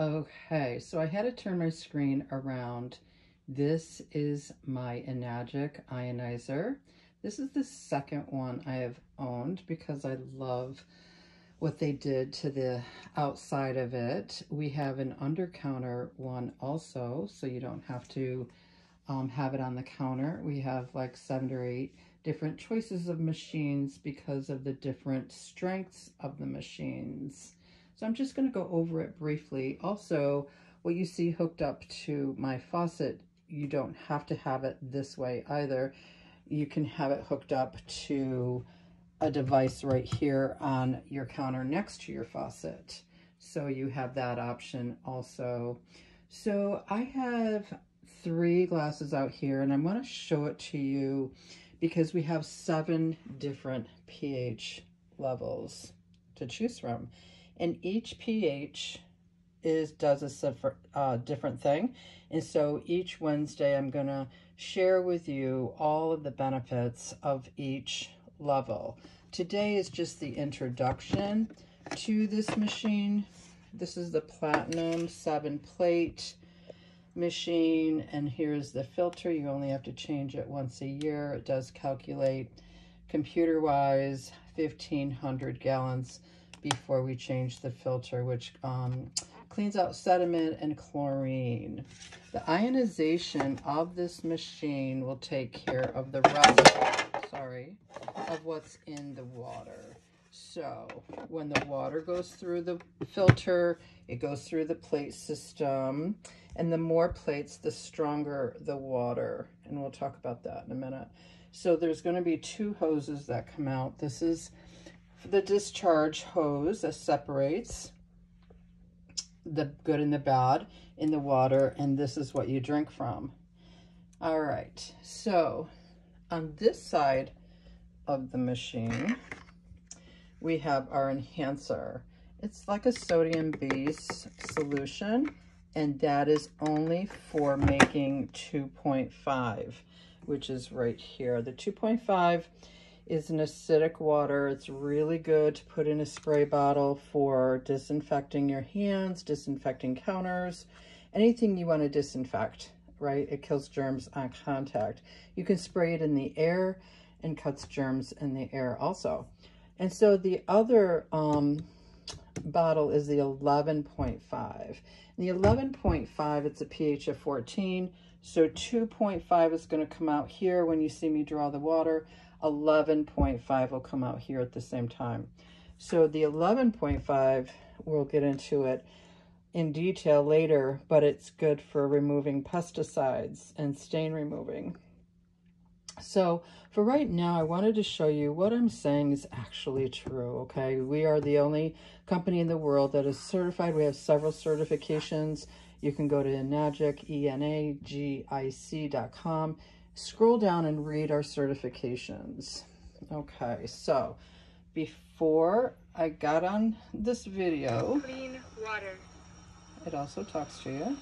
Okay, so I had to turn my screen around. This is my Enagic ionizer. This is the second one I have owned because I love what they did to the outside of it. We have an under counter one also, so you don't have to um, have it on the counter. We have like seven or eight different choices of machines because of the different strengths of the machines. So I'm just going to go over it briefly. Also, what you see hooked up to my faucet, you don't have to have it this way either. You can have it hooked up to a device right here on your counter next to your faucet. So you have that option also. So I have three glasses out here and I'm going to show it to you because we have seven different pH levels to choose from. And each pH is does a uh, different thing. And so each Wednesday I'm going to share with you all of the benefits of each level. Today is just the introduction to this machine. This is the Platinum 7 plate machine and here's the filter. You only have to change it once a year. It does calculate computer-wise 1,500 gallons before we change the filter, which um, cleans out sediment and chlorine. The ionization of this machine will take care of the rest, sorry, of what's in the water. So when the water goes through the filter, it goes through the plate system. And the more plates, the stronger the water. And we'll talk about that in a minute. So there's going to be two hoses that come out. This is the discharge hose that separates the good and the bad in the water. And this is what you drink from. All right. So on this side of the machine, we have our enhancer. It's like a sodium base solution, and that is only for making 2.5, which is right here. The 2.5 is an acidic water. It's really good to put in a spray bottle for disinfecting your hands, disinfecting counters, anything you want to disinfect, right? It kills germs on contact. You can spray it in the air and cuts germs in the air also. And so the other um, bottle is the 11.5. The 11.5, it's a pH of 14. So 2.5 is going to come out here when you see me draw the water. 11.5 will come out here at the same time. So the 11.5, we'll get into it in detail later, but it's good for removing pesticides and stain removing. So for right now, I wanted to show you what I'm saying is actually true, okay? We are the only company in the world that is certified. We have several certifications. You can go to Enagic, E-N-A-G-I-C.com. Scroll down and read our certifications. Okay, so before I got on this video, clean water. It also talks to you,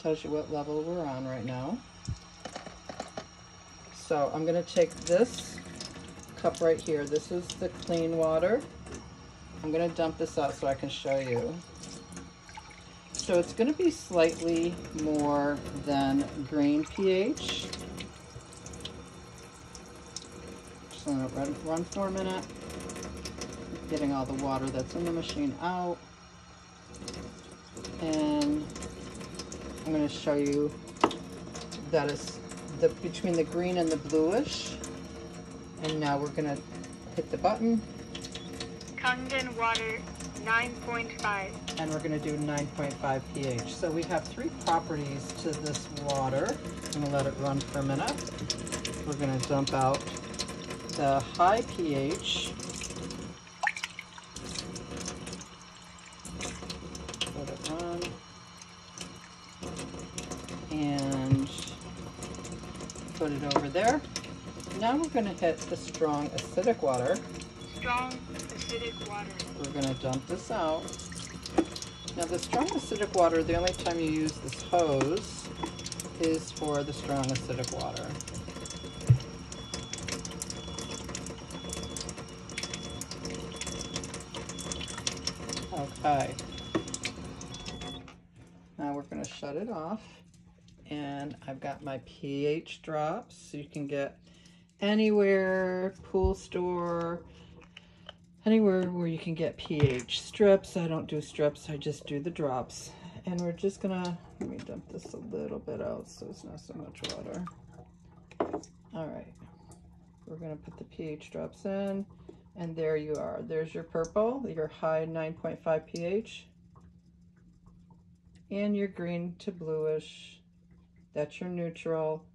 tells you what level we're on right now. So I'm going to take this cup right here. This is the clean water. I'm going to dump this out so I can show you. So it's going to be slightly more than green pH. Just going to run, run for a minute. Getting all the water that's in the machine out. And I'm going to show you that is the between the green and the bluish. And now we're gonna hit the button. Kangen water 9.5. And we're gonna do 9.5 pH. So we have three properties to this water. I'm gonna let it run for a minute. We're gonna dump out the high pH. Let it run. And put it over there. Now we're going to hit the strong acidic water. Strong acidic water. We're going to dump this out. Now the strong acidic water, the only time you use this hose is for the strong acidic water. Okay. Now we're going to shut it off. And I've got my pH drops. So you can get anywhere, pool store, anywhere where you can get pH strips. I don't do strips, I just do the drops. And we're just gonna, let me dump this a little bit out so it's not so much water. All right, we're gonna put the pH drops in and there you are. There's your purple, your high 9.5 pH and your green to bluish. That's your neutral.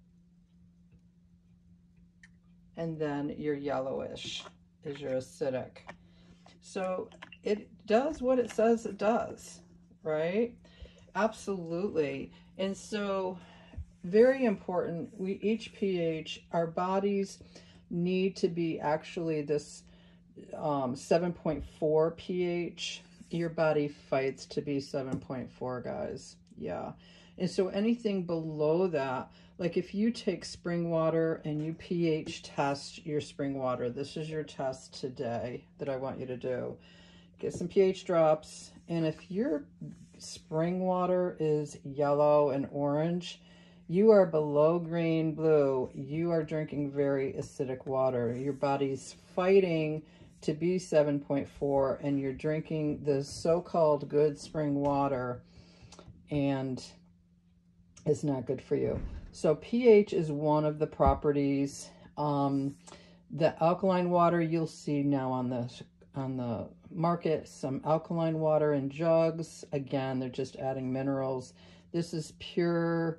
And then your yellowish is your acidic. So it does what it says it does, right? Absolutely. And so very important, we each pH, our bodies need to be actually this um, 7.4 pH your body fights to be 7.4 guys yeah and so anything below that like if you take spring water and you pH test your spring water this is your test today that I want you to do. Get some pH drops and if your spring water is yellow and orange you are below green blue. You are drinking very acidic water. Your body's fighting to be 7.4 and you're drinking the so-called good spring water and it's not good for you. So pH is one of the properties. Um, the alkaline water you'll see now on the on the market, some alkaline water in jugs. Again, they're just adding minerals. This is pure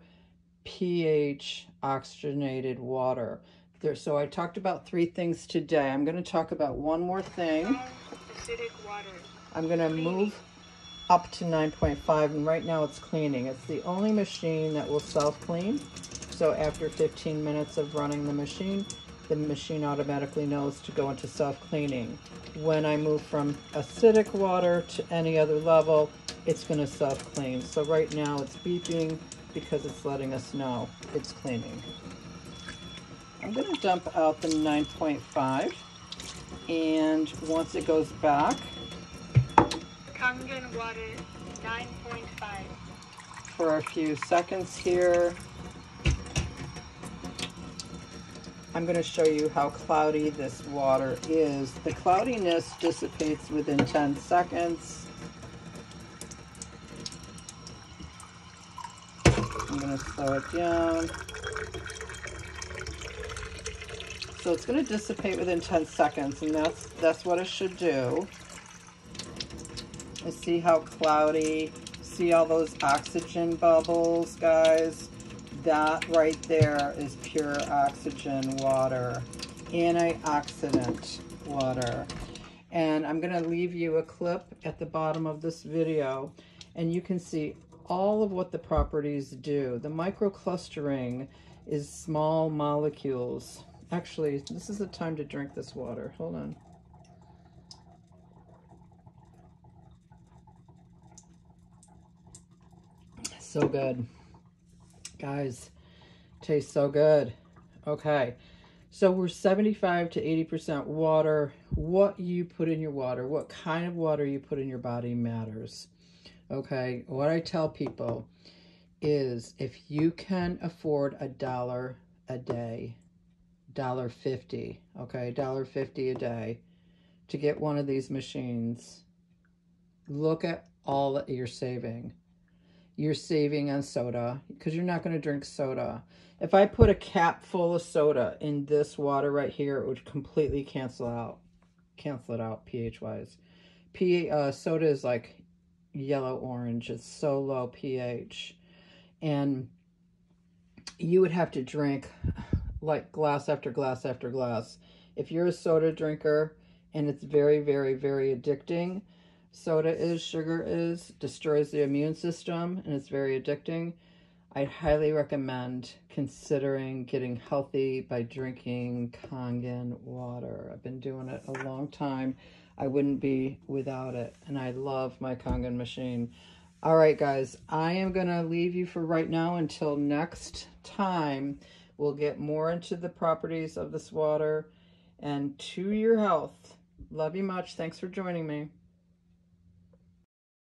pH oxygenated water. There, so I talked about three things today. I'm going to talk about one more thing. Acidic water. I'm going to move up to 9.5 and right now it's cleaning. It's the only machine that will self-clean. So after 15 minutes of running the machine, the machine automatically knows to go into self-cleaning. When I move from acidic water to any other level, it's going to self-clean. So right now it's beeping because it's letting us know it's cleaning. I'm going to dump out the 9.5 and once it goes back Kangen water 9.5 for a few seconds here I'm going to show you how cloudy this water is. The cloudiness dissipates within 10 seconds. I'm going to slow it down. So it's going to dissipate within 10 seconds, and that's, that's what it should do. See how cloudy, see all those oxygen bubbles, guys? That right there is pure oxygen water, antioxidant water. And I'm to leave you a clip at the bottom of this video, and you can see all of what the properties do. The microclustering is small molecules Actually, this is the time to drink this water. Hold on. So good. Guys, tastes so good. Okay. So we're 75 to 80% water. What you put in your water, what kind of water you put in your body matters. Okay. What I tell people is if you can afford a dollar a day, dollar fifty okay dollar fifty a day to get one of these machines look at all that you're saving you're saving on soda because you're not going to drink soda. If i put a cap full of soda in this water right here it would completely cancel out cancel it out ph wise. P uh, soda is like yellow orange. It's so low ph and you would have to drink like glass after glass after glass. If you're a soda drinker and it's very, very, very addicting, soda is, sugar is, destroys the immune system, and it's very addicting. I highly recommend considering getting healthy by drinking Kangen water. I've been doing it a long time. I wouldn't be without it, and I love my Kangen machine. All right, guys, I am going to leave you for right now until next time. We'll get more into the properties of this water and to your health. Love you much. Thanks for joining me.